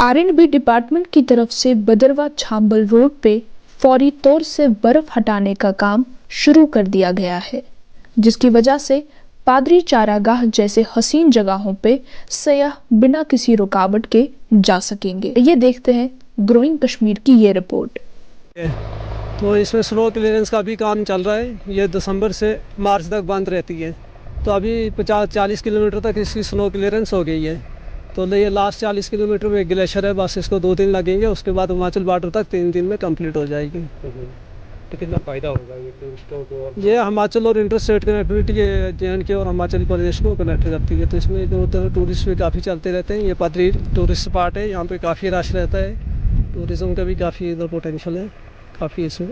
RNB department की तरफ़ से बदरवा छाम्बल रोड पे फौरी तौर से बर्फ़ हटाने का काम शुरू कर दिया गया है, जिसकी वजह से पादरी चारागाह जैसे हसीन जगहों पे सयाह बिना किसी रुकावट के जा सकेंगे। ये देखते हैं ग्रोइंग कश्मीर की ये रिपोर्ट तो इसमें स्नो क्लियरेंस का भी काम चल रहा है। ये दिसंबर से मार्च तक बंद रहती है। तो अभी पचास चालीस किलोमीटर तक इसकी स्नो क्लियरेंस हो गई है। तो ये लास्ट चालीस किलोमीटर में ग्लेशियर है बस इसको दो दिन लगेंगे उसके बाद हिमाचल बॉर्डर तक तीन दिन में कंप्लीट हो जाएगी। तो कितना फ़ायदा होगा ये टूरिस्टों को और ये हिमाचल और inter state connectivity J and K और हिमाचल प्रदेश को कनेक्ट करती है। तो इसमें जो उधर टूरिस्ट भी काफ़ी चलते रहते हैं। ये पदरी टूरिस्ट स्पॉट है यहाँ पे काफ़ी रश रहता है। टूरिज़्म का भी काफ़ी इधर पोटेंशियल है काफ़ी इसमें।